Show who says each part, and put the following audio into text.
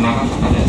Speaker 1: 長さで